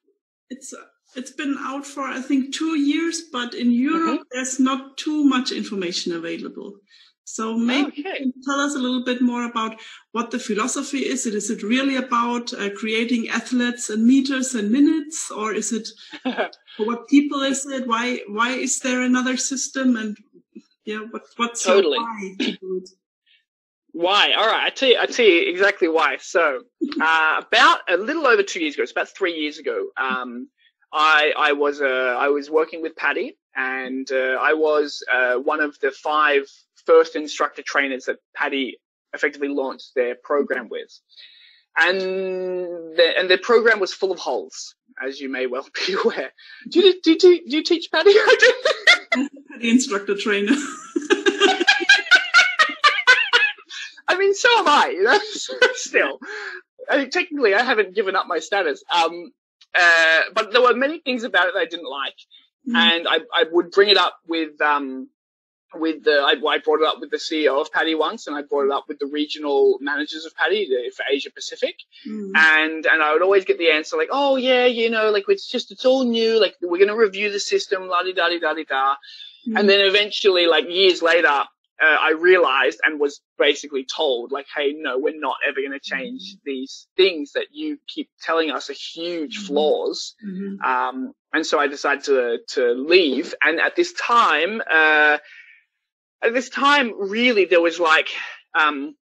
It's uh, It's been out for I think two years, but in Europe mm-hmm. there's not too much information available. So maybe okay. tell us a little bit more about what the philosophy is. Is it really about uh, creating athletes and meters and minutes, or is it for what people is it? Why why is there another system? And yeah, what what's totally. why? why? All right, I tell you, I tell you exactly why. So uh, about a little over two years ago, it's about three years ago. Um, I I was uh, I was working with PADI, and uh, I was uh, one of the five first instructor trainers that PADI effectively launched their program with. And the, and the program was full of holes, as you may well be aware. Do you, do you, do you teach PADI? PADI instructor trainer. I mean, so am I, you know, still. I mean, technically, I haven't given up my status. Um, uh, but there were many things about it that I didn't like. Mm. And I, I would bring it up with, um, with the, I, I, brought it up with the CEO of PADI once, and I brought it up with the regional managers of PADI for Asia Pacific, mm. and and I would always get the answer like, oh yeah, you know, like it's just it's all new, like we're going to review the system, la di da di da di da, mm. and then eventually, like years later, uh, I realized and was basically told like, hey, no, we're not ever going to change mm. these things that you keep telling us are huge mm-hmm. flaws, mm-hmm. um, and so I decided to to leave, and at this time. Uh, at this time, really, there was like, um,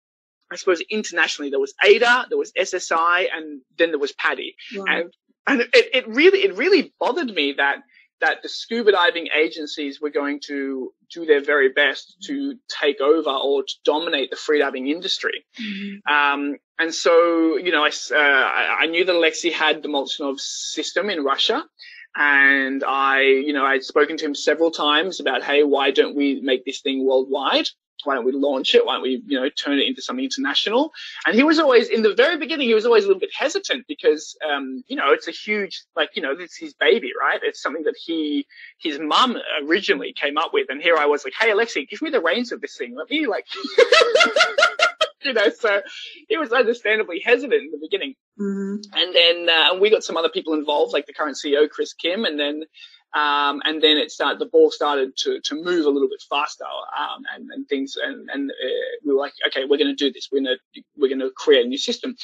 I suppose internationally, there was AIDA, there was SSI, and then there was PADI. And, and it, it really, it really bothered me that, that the scuba diving agencies were going to do their very best to take over or to dominate the freediving industry. Mm-hmm. Um, and so, you know, I, uh, I knew that Alexei had the Molchanov system in Russia. And I, you know, I'd spoken to him several times about, hey, why don't we make this thing worldwide? Why don't we launch it? Why don't we, you know, turn it into something international? And he was always, in the very beginning, he was always a little bit hesitant because, um, you know, it's a huge, like, you know, it's his baby, right? It's something that he, his mum originally came up with. And here I was like, hey, Alexei, give me the reins of this thing. Let me, like, you know, so he was understandably hesitant in the beginning. Mm-hmm. And then uh, we got some other people involved, like the current CEO, Chris Kim, and then um, and then it started, the ball started to, to move a little bit faster, um, and, and things, and, and uh, we were like, okay, we're going to do this. We're going to, we're going to create a new system.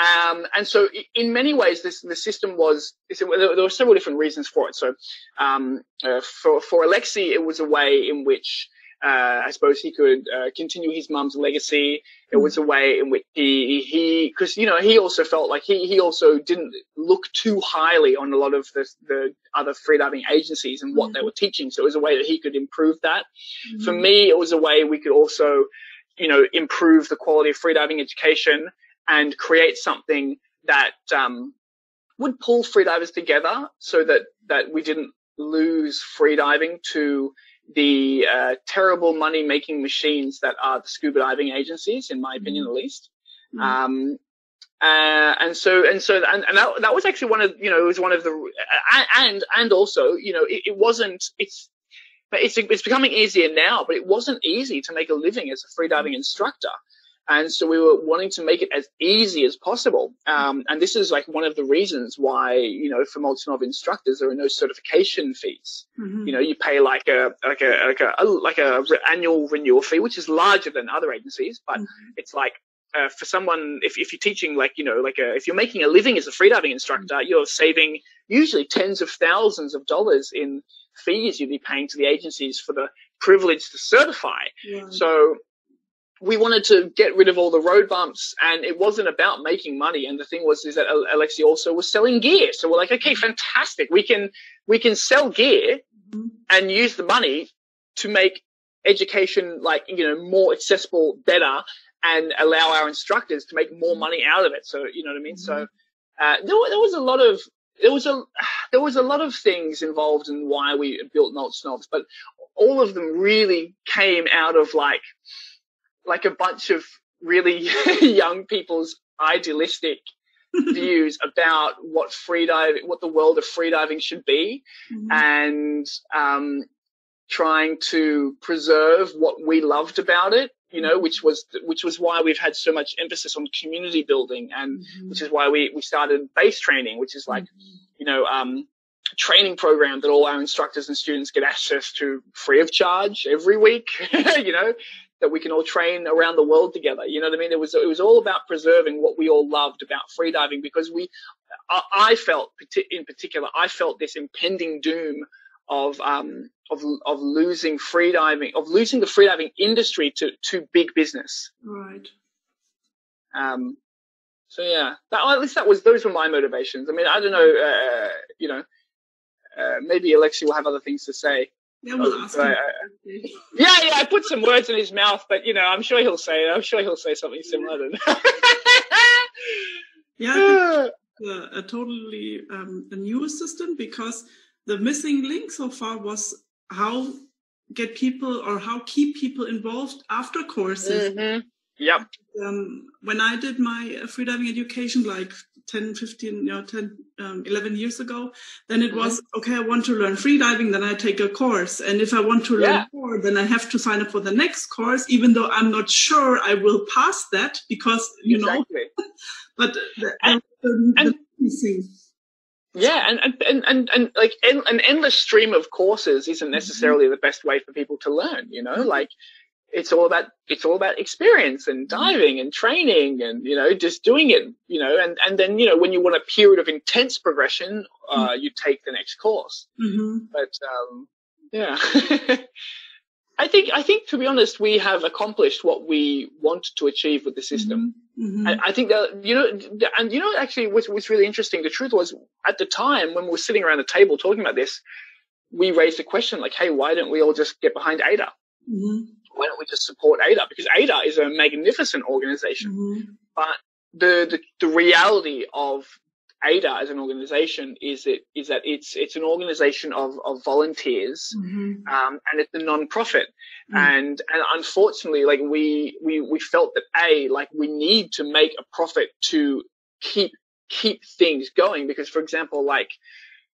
Um, and so in many ways, this, the system was, there were several different reasons for it. So, um, uh, for, for Alexi, it was a way in which, uh, I suppose he could uh, continue his mum's legacy. It was a way in which he he because you know he also felt like he he also didn't look too highly on a lot of the the other freediving agencies and what they were teaching. So it was a way that he could improve that. Mm-hmm. For me, it was a way we could also you know improve the quality of freediving education and create something that um, would pull freedivers together so that that we didn't lose freediving to the uh, terrible money making machines that are the scuba diving agencies, in my opinion, mm-hmm. at least. Mm-hmm. Um, uh, and so, and so, and, and that, that was actually one of, you know, it was one of the, and, and also, you know, it, it wasn't, it's, it's, it's becoming easier now, but it wasn't easy to make a living as a freediving instructor. And so we were wanting to make it as easy as possible. Um, and this is like one of the reasons why, you know, for Molchanov instructors, there are no certification fees. Mm-hmm. You know, you pay like a, like a, like a, like a annual renewal fee, which is larger than other agencies, but mm-hmm. it's like, uh, for someone, if, if you're teaching like, you know, like a, if you're making a living as a freediving instructor, mm-hmm. you're saving usually tens of thousands of dollars in fees you'd be paying to the agencies for the privilege to certify. Yeah. So we wanted to get rid of all the road bumps and it wasn't about making money. And the thing was, is that Alexei also was selling gear. So we're like, okay, fantastic. We can, we can sell gear mm-hmm. and use the money to make education like, you know, more accessible, better and allow our instructors to make more mm-hmm. money out of it. So, you know what I mean? Mm-hmm. So, uh, there, there was a lot of, there was a, there was a lot of things involved in why we built Molchanovs, but all of them really came out of like, like a bunch of really young people's idealistic views about what freediving, what the world of freediving should be, mm-hmm. and um, trying to preserve what we loved about it. You know, which was which was why we've had so much emphasis on community building, and mm-hmm. which is why we we started base training, which is like, mm-hmm. you know, um, training program that all our instructors and students get access to free of charge every week. you know, that we can all train around the world together. You know what I mean? It was it was all about preserving what we all loved about freediving because we, I, I felt in particular, I felt this impending doom of um of of losing freediving of losing the freediving industry to to big business. Right. Um. So yeah, that, at least that was those were my motivations. I mean, I don't know. Uh, you know, uh, maybe Alexi will have other things to say. Yeah, we'll ask uh, yeah, yeah. I put some words in his mouth, but you know, I'm sure he'll say. It. I'm sure he'll say something similar. To yeah, a, a totally um, a new assistant because the missing link so far was how get people or how keep people involved after courses. Mm-hmm. Yep. Um, when I did my freediving education, like 10, 15, you know, 10, um, 11 years ago, then it mm-hmm. was, okay, I want to learn freediving, then I take a course. And if I want to learn yeah. more, then I have to sign up for the next course, even though I'm not sure I will pass that because, you exactly. know, but the, and, the, and, the yeah, and and, and, and, and like en- an endless stream of courses isn't mm-hmm. necessarily mm-hmm. the best way for people to learn, you know, like it's all about it's all about experience and mm-hmm. diving and training and you know just doing it you know and and then you know when you want a period of intense progression uh, mm-hmm. you take the next course mm-hmm. but um, yeah i think i think to be honest we have accomplished what we want to achieve with the system mm-hmm. I, I, think that you know and you know actually what's, what's really interesting the truth was at the time when we were sitting around the table talking about this we raised a question like hey why don't we all just get behind AIDA mm-hmm why don't we just support AIDA? Because AIDA is a magnificent organization, mm-hmm. but the, the, the reality of AIDA as an organization is it is that it's it's an organization of, of volunteers mm-hmm. um, and it's a non-profit mm-hmm. and and unfortunately like we we we felt that a like we need to make a profit to keep keep things going because for example like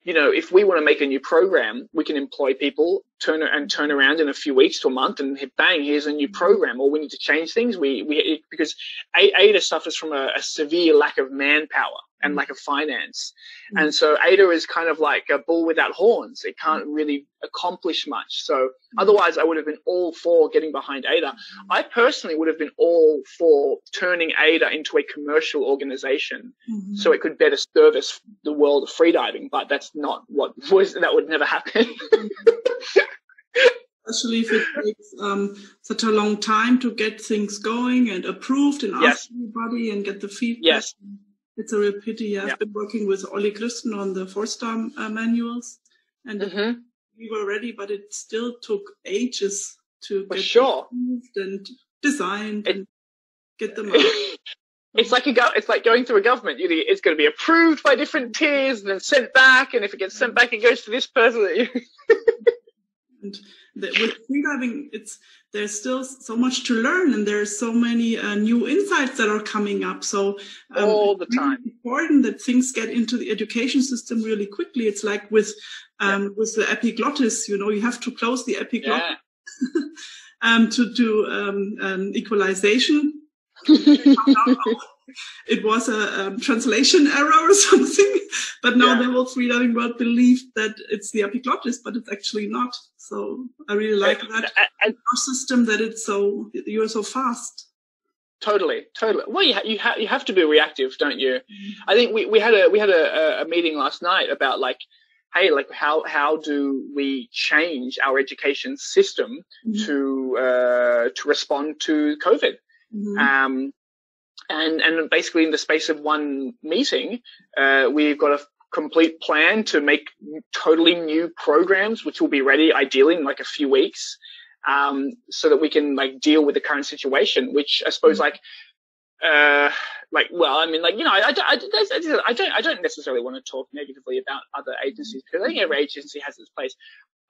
you know, if we want to make a new program, we can employ people, turn and turn around in a few weeks to a month, and hit bang, here's a new program. Or we need to change things. We we because AIDA suffers from a, a severe lack of manpower and lack of finance. Mm. And so AIDA is kind of like a bull without horns. It can't really accomplish much. So mm. otherwise I would have been all for getting behind AIDA. I personally would have been all for turning AIDA into a commercial organization mm-hmm. so it could better service the world of freediving, but that's not what was, that would never happen. Especially if it takes um, such a long time to get things going and approved and yes. ask everybody and get the feedback. Yes. It's a real pity. I've been working with Ollie Christen on the four star uh, manuals, and mm-hmm. we were ready, but it still took ages to For get sure. and designed it, and get them out. It's like a go- it's like going through a government. You it's going to be approved by different tiers and then sent back, and if it gets sent back, it goes to this person. and the, with freediving, it's there's still so much to learn and there's so many uh, new insights that are coming up so um, all the time really important that things get into the education system really quickly it's like with um, yeah. with the epiglottis you know you have to close the epiglottis yeah. um, to do um, equalization it was a um, translation error or something. But now yeah. the whole freediving world believed that it's the epiglottis, but it's actually not. So I really like that and, system that it's so you're so fast. Totally, totally. Well, you ha- you, ha- you have to be reactive, don't you? Mm-hmm. I think we, we had a we had a, a meeting last night about like, hey, like how how do we change our education system mm-hmm. to uh, to respond to COVID? Mm-hmm. Um, and and basically in the space of one meeting, uh, we've got a complete plan to make totally new programs, which will be ready ideally in like a few weeks, um, so that we can like deal with the current situation. Which I suppose like. Uh, like, well, I mean, like, you know, I, I, I, I don't, I don't necessarily want to talk negatively about other agencies because I think every agency has its place.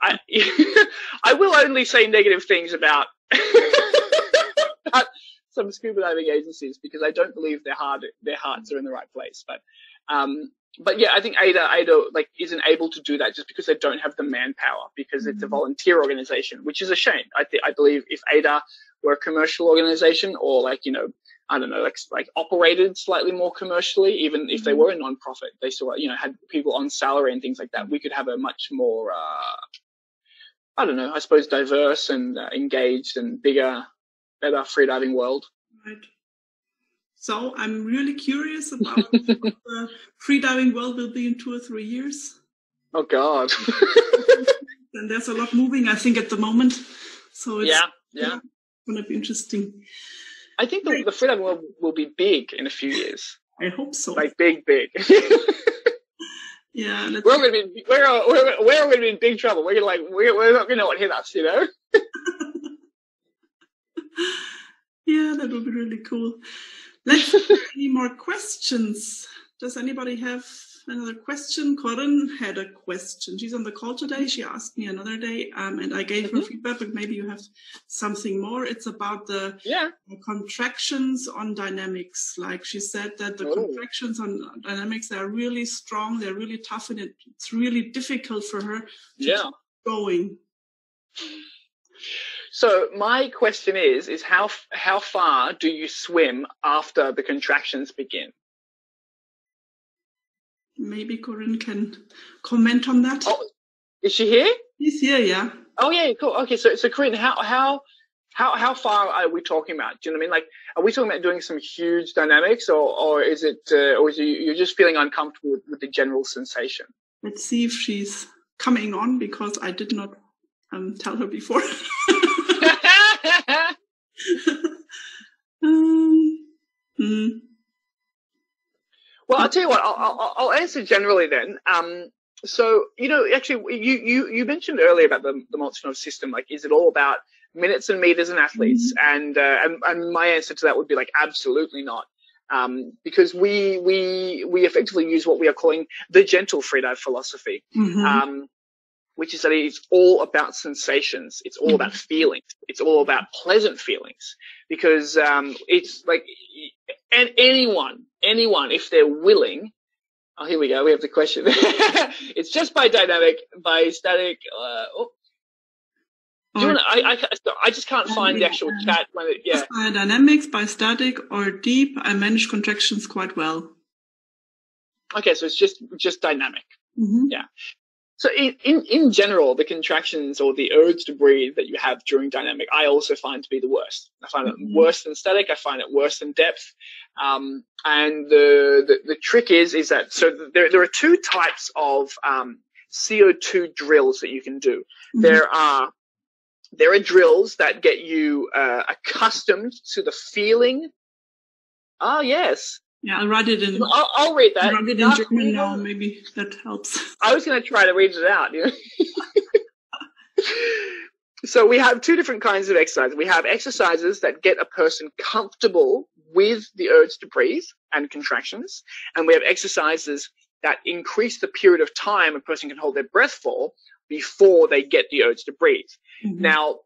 I, I will only say negative things about, about some scuba diving agencies because I don't believe their heart their hearts are in the right place. But um, but yeah, I think AIDA AIDA like isn't able to do that just because they don't have the manpower because mm-hmm. it's a mm-hmm. volunteer organization, which is a shame. I th- I believe if AIDA were a commercial organization or like you know I don't know, like, like operated slightly more commercially, even if they mm-hmm. were a non-profit, they still, you know, had people on salary and things like that. We could have a much more, uh, I don't know, I suppose diverse and uh, engaged and bigger, better freediving world. Right. So I'm really curious about what the freediving world will be in two or three years. Oh God. and there's a lot moving, I think, at the moment. So it's yeah, yeah. going to be interesting. I think the, the freediving world will be big in a few years. I hope so. Like big, big. yeah, we're going to be we're we're we're going to be in big trouble. We're gonna like we're we're not going to know what hit us, you know. Yeah, that would be really cool. Let's any more questions. Does anybody have another question? Corinne had a question. She's on the call today. She asked me another day, um, and I gave mm-hmm. her feedback, but maybe you have something more. It's about the yeah. contractions on dynamics. Like she said that the oh. contractions on dynamics they are really strong. They're really tough, and it's really difficult for her to yeah. keep going. So my question is, is how, how far do you swim after the contractions begin? Maybe Corinne can comment on that. Oh, is she here? She's here, yeah. Oh yeah, cool. Okay, so so Corinne, how how how how far are we talking about? Do you know what I mean? Like, are we talking about doing some huge dynamics, or or is it, uh, or is you you're just feeling uncomfortable with, with, the general sensation? Let's see if she's coming on because I did not um, tell her before. um, mm. Well, I'll tell you what. I'll, I'll, I'll answer generally then. Um, so you know, actually, you you you mentioned earlier about the the Molchanov system. Like, is it all about minutes and meters and athletes? Mm-hmm. And, uh, and and my answer to that would be like, absolutely not. Um, because we we we effectively use what we are calling the gentle freedive philosophy. Mm-hmm. Um, which is that it's all about sensations. It's all mm-hmm. about feelings. It's all about pleasant feelings because um, it's like and anyone, anyone, if they're willing. Oh, here we go. We have the question. it's just by dynamic, by static. Uh, oh. Do you want I, I, I just can't find the actual chat. When it, yeah. By dynamics, by static, or deep, I manage contractions quite well. Okay, so it's just just dynamic. Mm-hmm. Yeah. So in, in, in general, the contractions or the urge to breathe that you have during dynamic, I also find to be the worst. I find mm-hmm. it worse than static. I find it worse than depth. Um, and the, the, the trick is, is that, so there, there are two types of, um, CO2 drills that you can do. Mm-hmm. There are, there are drills that get you, uh, accustomed to the feeling. Ah, yes. Yeah, I'll write it in. I'll, I'll read that. Write it in German now. Maybe that helps. I was going to try to read it out. You know? so we have two different kinds of exercises. We have exercises that get a person comfortable with the urge to breathe and contractions, and we have exercises that increase the period of time a person can hold their breath for before they get the urge to breathe. Mm-hmm. Now,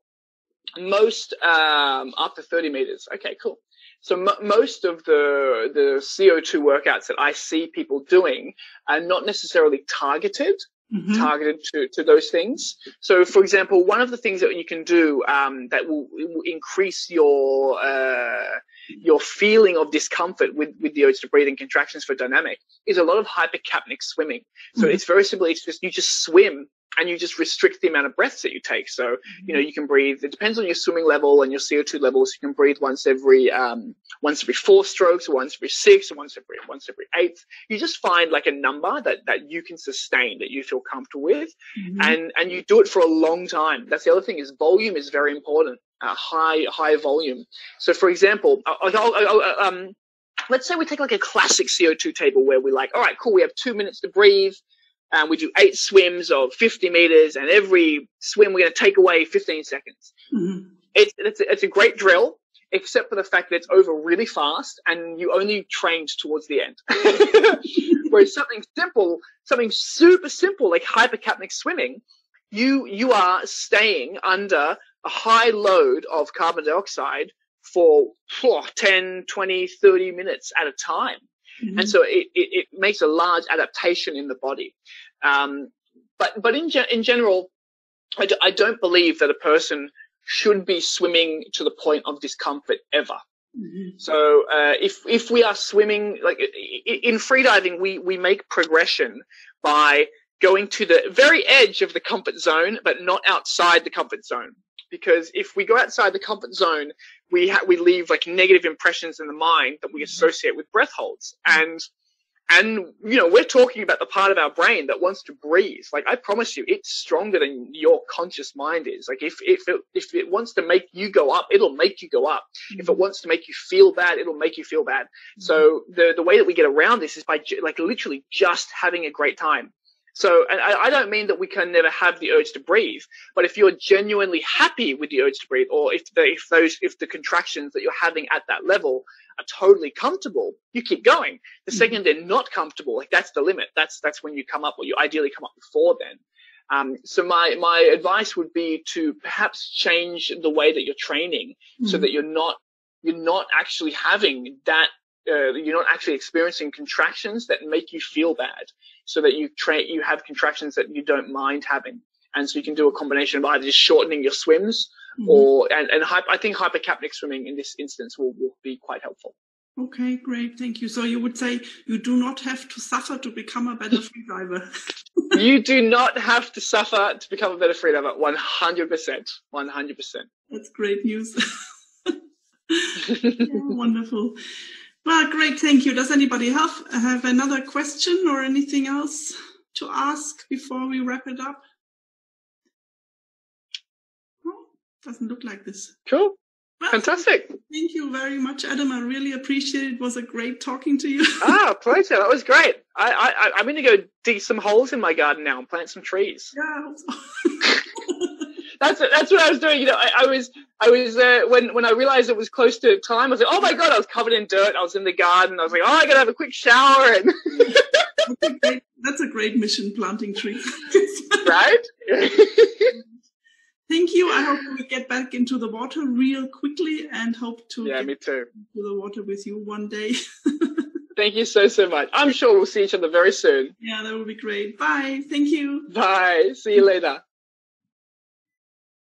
most um, after 30 meters. Okay, cool. So m- most of the the CO2 workouts that I see people doing are not necessarily targeted. Mm-hmm. Targeted to, to those things. So, for example, one of the things that you can do um, that will, will, increase your uh, your feeling of discomfort with, with the urge to breathe and contractions for dynamic is a lot of hypercapnic swimming. So mm-hmm. it's very simple. It's just you just swim and you just restrict the amount of breaths that you take. So, you know, you can breathe. It depends on your swimming level and your CO2 levels. You can breathe once every um, once every four strokes, or once every six, or once every once every eight. You just find like a number that that you can sustain, that you feel comfortable with, mm-hmm. and and you do it for a long time. That's the other thing is volume is very important. Uh, high high volume. So, for example, I'll, I'll, I'll, um, let's say we take like a classic CO2 table where we're like, all right, cool, we have two minutes to breathe and we do eight swims of 50 meters, and every swim we're going to take away 15 seconds. Mm-hmm. It's, it's, a, it's a great drill, except for the fact that it's over really fast, and you only trained towards the end. Whereas something simple, something super simple like hypercapnic swimming, you you are staying under a high load of carbon dioxide for oh, 10, 20, 30 minutes at a time. Mm-hmm. And so it, it, it, makes a large adaptation in the body. Um, but, but in, in general, I d- I don't believe that a person should be swimming to the point of discomfort ever. Mm-hmm. So uh, if if we are swimming like in freediving, we we make progression by going to the very edge of the comfort zone, but not outside the comfort zone. Because if we go outside the comfort zone, we ha- we leave like negative impressions in the mind that we mm-hmm. associate with breath holds, and and you know we're talking about the part of our brain that wants to breathe like i promise you it's stronger than your conscious mind is like if if it, if it wants to make you go up it'll make you go up mm-hmm. if it wants to make you feel bad it'll make you feel bad mm-hmm. so the the way that we get around this is by like literally just having a great time so, and I, I, don't mean that we can never have the urge to breathe, but if you're genuinely happy with the urge to breathe, or if the, if those, if the contractions that you're having at that level are totally comfortable, you keep going. The 2nd mm-hmm. they're not comfortable, like that's the limit. That's, that's when you come up, or you ideally come up before then. Um, so my, my advice would be to perhaps change the way that you're training mm-hmm. so that you're not, you're not actually having that uh, you're not actually experiencing contractions that make you feel bad so that you train you have contractions that you don't mind having. And so you can do a combination of either just shortening your swims mm-hmm. or and, and I think hypercapnic swimming in this instance will, will be quite helpful. Okay great. Thank you. So you would say you do not have to suffer to become a better freediver you do not have to suffer to become a better freediver 100% 100% that's great news. Yeah, wonderful well, great. Thank you. Does anybody have, have another question or anything else to ask before we wrap it up? Oh, doesn't look like this. Cool. Well, Fantastic. Thank you very much, Adam. I really appreciate it. It was a great talking to you. ah, pleasure. That was great. I, I, I'm going to go dig some holes in my garden now and plant some trees. Yeah. that's that's what I was doing. You know, I, I was I was uh, when when I realized it was close to time. I was like, oh my god, I was covered in dirt. I was in the garden. I was like, oh, I gotta have a quick shower. And that's, a great, that's a great mission, planting trees. right. Thank you. I hope we get back into the water real quickly and hope to yeah, me too. To the water with you one day. Thank you so so much. I'm sure we'll see each other very soon. Yeah, that will be great. Bye. Thank you. Bye. See you later.